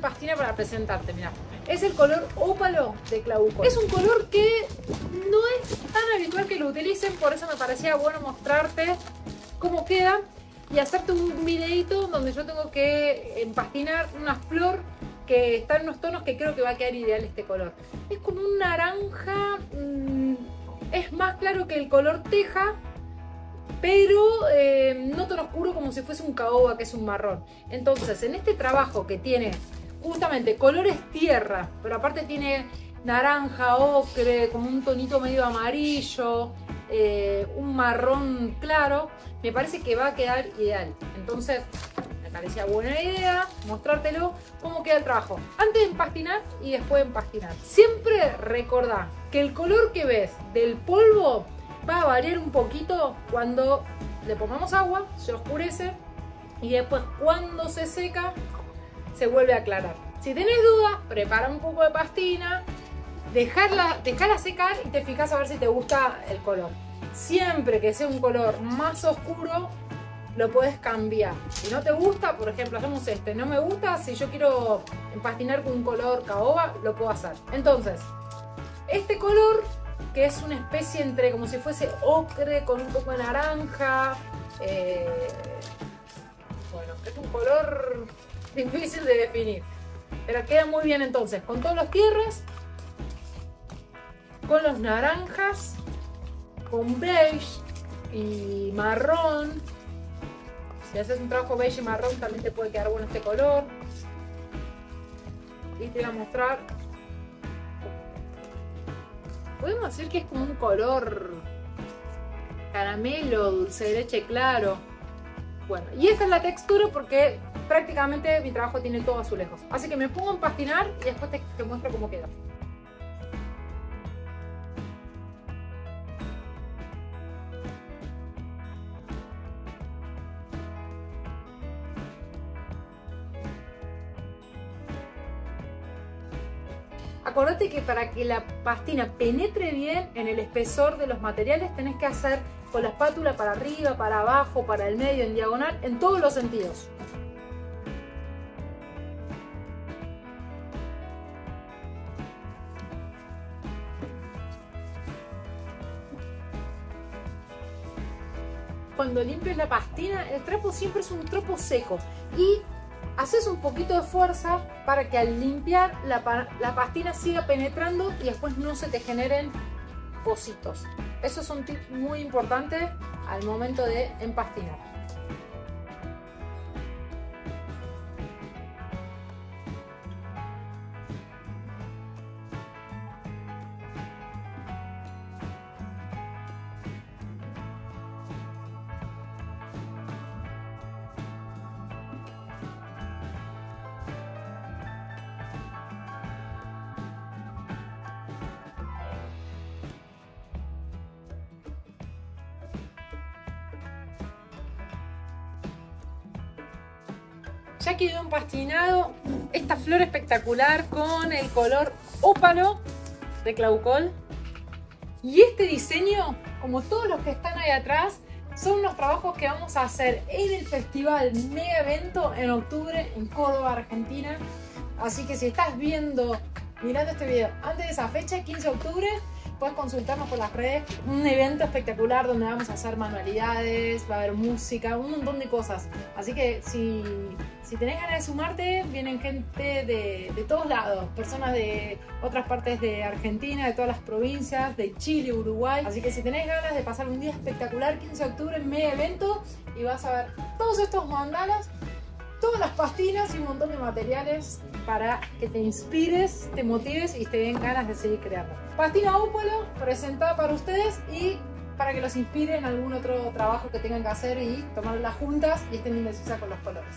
pastina para presentarte, mira. Es el color ópalo de Clauco. Es un color que no es tan habitual que lo utilicen, por eso me parecía bueno mostrarte cómo queda y hacerte un videito donde yo tengo que empastinar una flor que está en unos tonos que creo que va a quedar ideal este color. Es como un naranja, mmm, es más claro que el color teja, pero eh, no tan oscuro como si fuese un caoba, que es un marrón. Entonces, en este trabajo que tiene justamente colores tierra, pero aparte tiene naranja, ocre, como un tonito medio amarillo, eh, un marrón claro, me parece que va a quedar ideal. Entonces, me parecía buena idea mostrártelo cómo queda el trabajo. Antes de empastinar y después de empastinar. Siempre recordá que el color que ves del polvo va a variar un poquito cuando le pongamos agua, se oscurece y después cuando se seca se vuelve a aclarar. Si tenés dudas, prepara un poco de pastina, dejarla, dejarla secar y te fijas a ver si te gusta el color. Siempre que sea un color más oscuro, lo puedes cambiar. Si no te gusta, por ejemplo, hacemos este, no me gusta, si yo quiero empastinar con un color caoba, lo puedo hacer. Entonces, este color, que es una especie entre como si fuese ocre con un poco de naranja, eh, bueno, es un color difícil de definir. Pero queda muy bien entonces, con todos los tierras, con los naranjas, con beige y marrón. Si haces un trabajo beige y marrón también te puede quedar bueno este color. Y te voy a mostrar. Podemos decir que es como un color caramelo, dulce de leche claro. Bueno, y esta es la textura porque prácticamente mi trabajo tiene todo azulejos. Así que me pongo a empastinar y después te, te muestro cómo queda. Acordate que para que la pastina penetre bien en el espesor de los materiales tenés que hacer con la espátula para arriba, para abajo, para el medio, en diagonal, en todos los sentidos. Cuando limpies la pastina, el trapo siempre es un trapo seco y haces un poquito de fuerza para que al limpiar la, pastina siga penetrando y después no se te generen pocitos. Eso es un tip muy importante al momento de empastinar. Ya quedó empastinado esta flor espectacular con el color ópalo de Claucol. Y este diseño, como todos los que están ahí atrás, son los trabajos que vamos a hacer en el festival Mega Evento en octubre en Córdoba, Argentina. Así que si estás viendo, mirando este video antes de esa fecha, 15 de octubre, puedes consultarnos por las redes. Un evento espectacular donde vamos a hacer manualidades, va a haber música, un montón de cosas. Así que si, si tenés ganas de sumarte, vienen gente de, de todos lados, personas de otras partes de Argentina, de todas las provincias, de Chile, Uruguay. Así que si tenés ganas de pasar un día espectacular, 15 de octubre, medio evento, y vas a ver todos estos mandalas todas las pastinas y un montón de materiales para que te inspires, te motives y te den ganas de seguir creando. Pastina Úpolo presentada para ustedes y para que los inspire en algún otro trabajo que tengan que hacer y tomarlas juntas y estén indecisas con los colores.